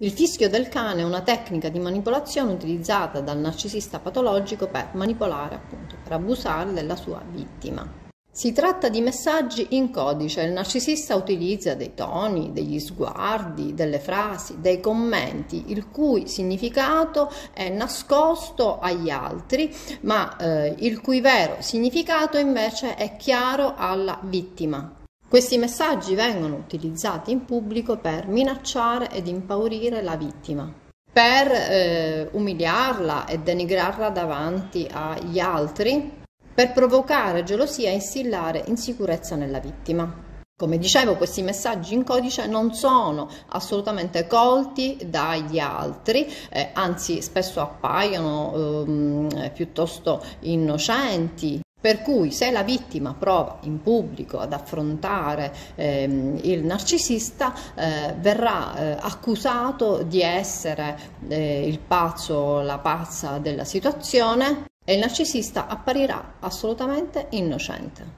Il fischio del cane è una tecnica di manipolazione utilizzata dal narcisista patologico per manipolare, appunto, per abusare della sua vittima. Si tratta di messaggi in codice, il narcisista utilizza dei toni, degli sguardi, delle frasi, dei commenti, il cui significato è nascosto agli altri, ma eh, il cui vero significato invece è chiaro alla vittima. Questi messaggi vengono utilizzati in pubblico per minacciare ed impaurire la vittima, per eh, umiliarla e denigrarla davanti agli altri, per provocare gelosia e instillare insicurezza nella vittima. Come dicevo, questi messaggi in codice non sono assolutamente colti dagli altri, eh, anzi spesso appaiono eh, piuttosto innocenti, per cui se la vittima prova in pubblico ad affrontare ehm, il narcisista eh, verrà eh, accusato di essere eh, il pazzo, la pazza della situazione e il narcisista apparirà assolutamente innocente.